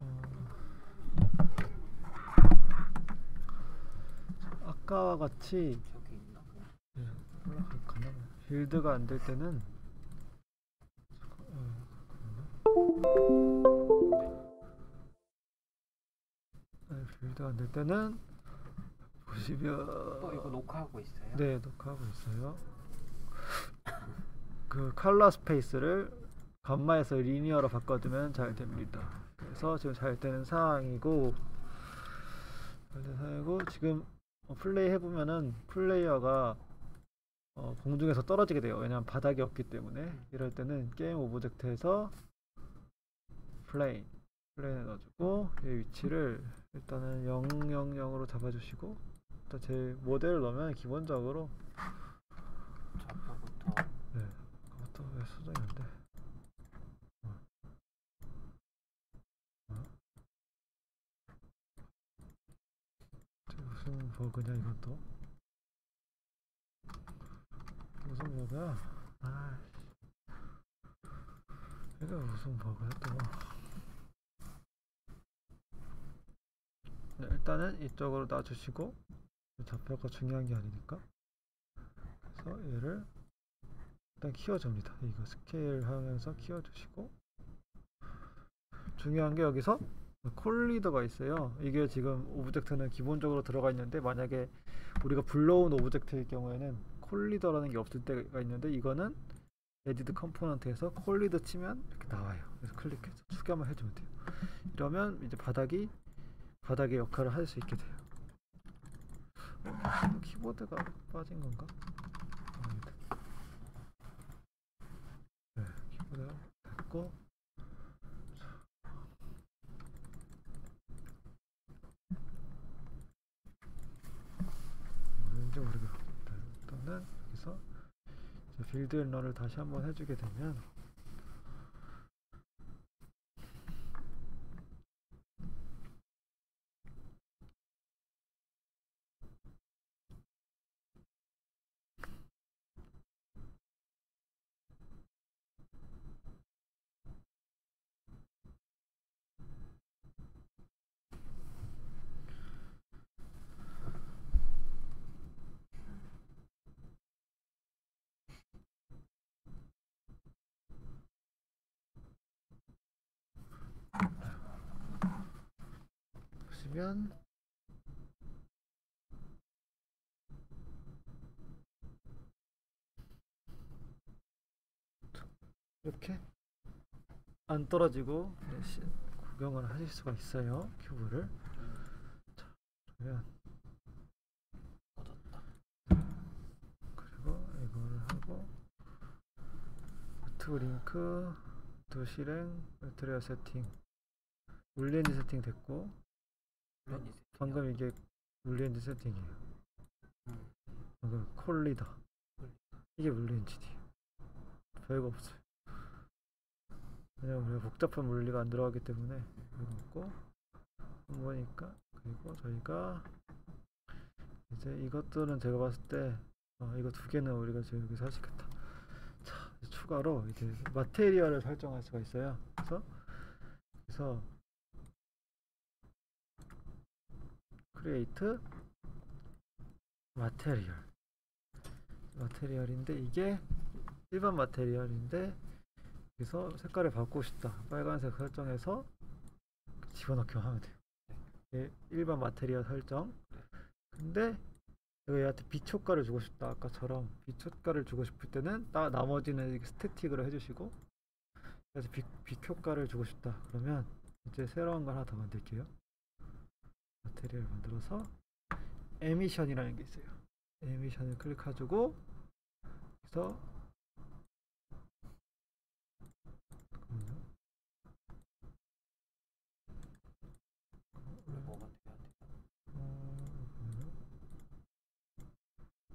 어, 아까와 같이. 빌드가 안 될 때는 어, 네, 빌드가 안 될 때는 보시면 어 이거 녹화하고 있어요? 네 녹화하고 있어요. 그 컬러 스페이스를 감마에서 linear로 바꿔두면 잘 됩니다. 그래서 지금 잘 되는 상황이고 잘 되는 상황이고 지금 어, 플레이 해보면은 플레이어가 어, 공중에서 떨어지게 돼요. 왜냐면 바닥이 없기 때문에 이럴 때는 game object에서 plane plane에 넣어주고 이 위치를 일단은 000으로 잡아주시고 일단 제 모델을 넣으면 기본적으로 좌표부터 네 그것도 왜 수정이 안 돼? 어. 어? 저 무슨 버그냐 이건 또? 무슨 버그야? 아, 이거 무슨 버그야 또? 네, 일단은 이쪽으로 놔주시고 좌표가 중요한 게 아니니까 그래서 얘를 일단 키워줍니다. 이거 스케일 하면서 키워주시고 중요한 게 여기서 collider가 있어요. 이게 지금 object는 기본적으로 들어가 있는데 만약에 우리가 불러온 object일 경우에는 collider라는 게 없을 때가 있는데 이거는 add component에서 collider 치면 이렇게 나와요. 그래서 클릭해서 추가만 해주면 돼요. 이러면 이제 바닥이 바닥의 역할을 할 수 있게 돼요. 어, 키보드가 빠진 건가? 네, 키보드가 됐고 왠지 모르겠다. 일단은 여기서 이제 build and run을 다시 한번 해주게 되면 보시면 이렇게 안 떨어지고 구경을 하실 수가 있어요 큐브를 자 그러면. 그리고 이거를 하고 유튜브 링크 두 실행 배터리어 세팅 물리엔진 세팅 됐고 방금 이게 물리엔진 세팅이에요. 음. 방금 콜리더 이게 물리엔진이에요 별거 없어요. 왜냐면 우리가 복잡한 물리가 안 들어가기 때문에 별거 없고 한 거니까 그리고 저희가 이제 이것들은 제가 봤을 때 어, 이거 두 개는 우리가 지금 여기서 하시겠다. 자 이제 추가로 이제 material을 설정할 수가 있어요. 그래서 그래서 create material material인데 이게 일반 material인데 여기서 색깔을 바꾸고 싶다. 빨간색 설정해서 집어넣기만 하면 돼요. 예, 일반 material 설정. 근데 얘한테 빛 효과를 주고 싶다. 아까처럼 빛 효과를 주고 싶을 때는 나, 나머지는 스태틱으로 해주시고 그래서 빛, 빛 효과를 주고 싶다. 그러면 이제 새로운 걸 하나 더 만들게요 마테리얼 만들어서 에미션이라는 게 있어요 에미션을 클릭해주고 그래서? 어. 어,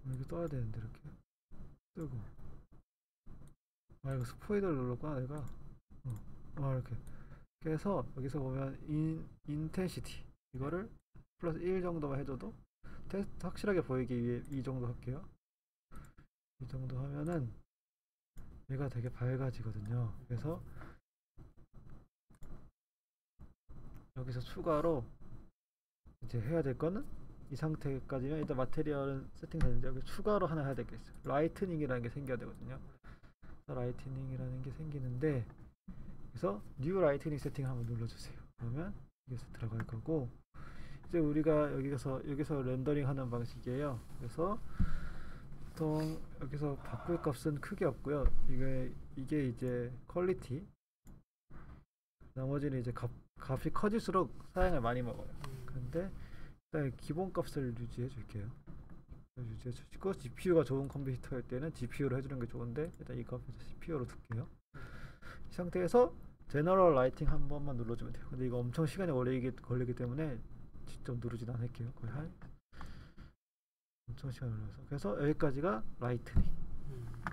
이렇게 떠야 되는데 이렇게 뜨고 아 이거 스포이드를 눌렀구나 내가 어, 아 이렇게 그래서 여기서 보면 in, intensity 이거를 플러스 1 정도만 해줘도 테스트 확실하게 보이기 위해 이 정도 할게요 이 정도 하면은 얘가 되게 밝아지거든요 그래서 여기서 추가로 이제 해야 될 거는 이 상태까지면 일단 material은 세팅되는데 여기 추가로 하나 해야 있어요. lighting이라는 게 생겨야 되거든요. lighting이라는 게 생기는데 그래서 new lighting setting 한번 눌러주세요. 그러면 여기서 들어갈 거고 이제 우리가 여기서 여기서 렌더링 하는 방식이에요. 그래서 보통 여기서 바꿀 값은 크게 없고요. 이게 이게 이제 quality 나머지는 이제 값, 값이 커질수록 사양을 많이 먹어요. 음. 근데 일단 기본 값을 유지해 줄게요. 유지해 주시고 GPU가 좋은 컴퓨터일 때는 GPU로 해주는 게 좋은데 일단 이 값을 CPU로 둘게요. 이 상태에서 generate lighting 한 번만 눌러주면 돼요. 근데 이거 엄청 시간이 걸리기, 걸리기 때문에 직접 누르진 않을게요. 거의 한 엄청 시간 걸려서 그래서 여기까지가 lighting. 음.